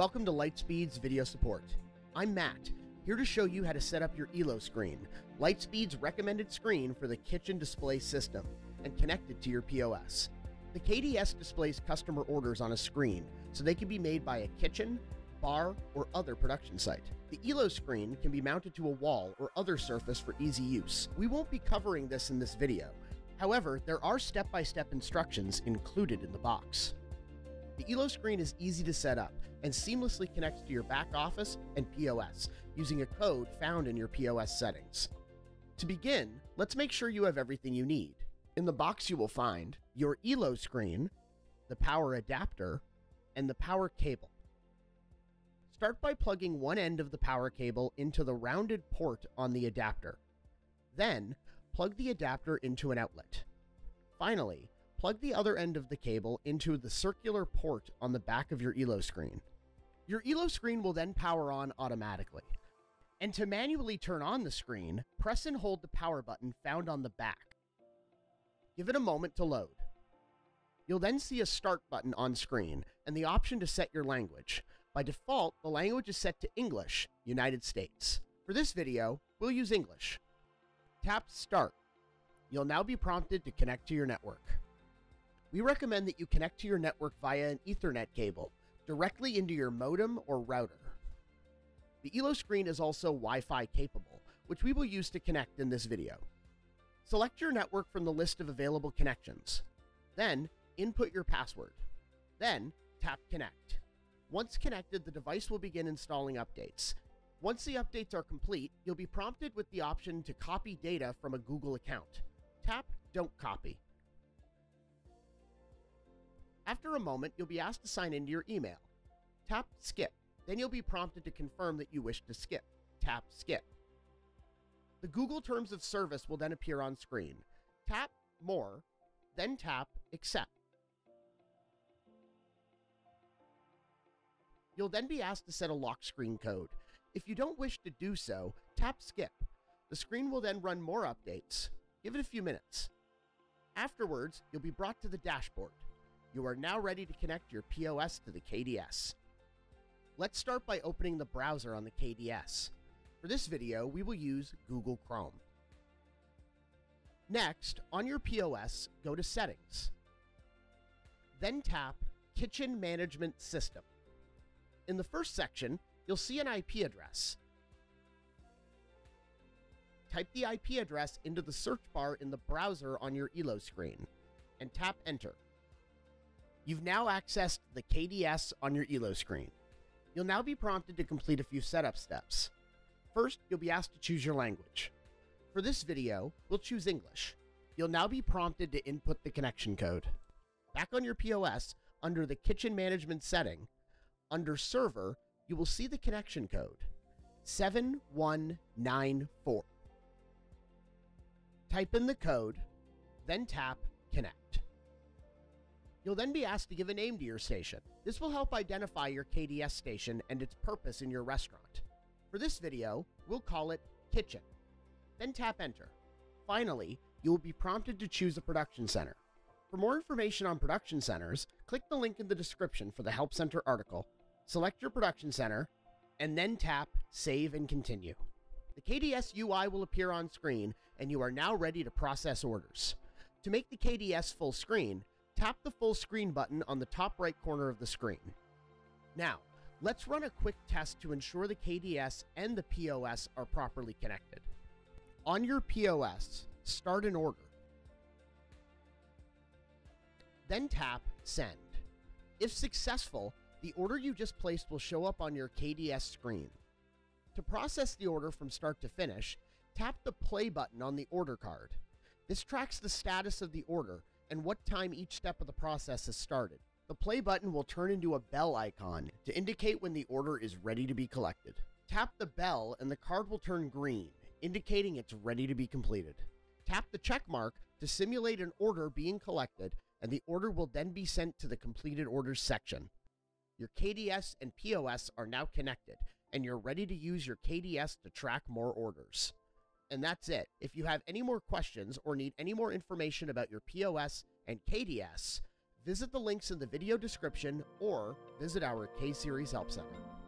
Welcome to Lightspeed's video support. I'm Matt, here to show you how to set up your ELO screen, Lightspeed's recommended screen for the kitchen display system, and connect it to your POS. The KDS displays customer orders on a screen, so they can be made by a kitchen, bar, or other production site. The ELO screen can be mounted to a wall or other surface for easy use. We won't be covering this in this video. However, there are step-by-step instructions included in the box. The ELO screen is easy to set up and seamlessly connects to your back office and POS using a code found in your POS settings. To begin, let's make sure you have everything you need. In the box you will find your ELO screen, the power adapter, and the power cable. Start by plugging one end of the power cable into the rounded port on the adapter. Then, plug the adapter into an outlet. Finally, plug the other end of the cable into the circular port on the back of your ELO screen. Your ELO screen will then power on automatically. And to manually turn on the screen, press and hold the power button found on the back. Give it a moment to load. You'll then see a start button on screen and the option to set your language. By default, the language is set to English, United States. For this video, we'll use English. Tap Start. You'll now be prompted to connect to your network. We recommend that you connect to your network via an Ethernet cable, directly into your modem or router. The ELO screen is also Wi-Fi capable, which we will use to connect in this video. Select your network from the list of available connections. Then, input your password. Then, tap Connect. Once connected, the device will begin installing updates. Once the updates are complete, you'll be prompted with the option to copy data from a Google account. Tap Don't Copy. After a moment, you'll be asked to sign into your email. Tap Skip. Then you'll be prompted to confirm that you wish to skip. Tap Skip. The Google Terms of Service will then appear on screen. Tap More, then tap Accept. You'll then be asked to set a lock screen code. If you don't wish to do so, tap Skip. The screen will then run more updates. Give it a few minutes. Afterwards, you'll be brought to the dashboard. You are now ready to connect your POS to the KDS. Let's start by opening the browser on the KDS. For this video, we will use Google Chrome. Next, on your POS, go to Settings. Then tap Kitchen Management System. In the first section, you'll see an IP address. Type the IP address into the search bar in the browser on your ELO screen and tap Enter. You've now accessed the KDS on your ELO screen. You'll now be prompted to complete a few setup steps. First, you'll be asked to choose your language. For this video, we'll choose English. You'll now be prompted to input the connection code. Back on your POS, under the Kitchen Management setting, under Server, you will see the connection code 7194. Type in the code, then tap Connect. You'll then be asked to give a name to your station. This will help identify your KDS station and its purpose in your restaurant. For this video, we'll call it Kitchen. Then tap Enter. Finally, you will be prompted to choose a production center. For more information on production centers, click the link in the description for the Help Center article, select your production center, and then tap Save and Continue. The KDS UI will appear on screen, and you are now ready to process orders. To make the KDS full screen, tap the full screen button on the top right corner of the screen. Now, let's run a quick test to ensure the KDS and the POS are properly connected. On your POS, start an order. Then tap Send. If successful, the order you just placed will show up on your KDS screen. To process the order from start to finish, tap the play button on the order card. This tracks the status of the order and what time each step of the process has started. The play button will turn into a bell icon to indicate when the order is ready to be collected. Tap the bell and the card will turn green, indicating it's ready to be completed. Tap the check mark to simulate an order being collected, and the order will then be sent to the completed orders section. Your KDS and POS are now connected, and you're ready to use your KDS to track more orders. And that's it. If you have any more questions or need any more information about your POS and KDS, Visit the links in the video description or visit our K Series Help Center.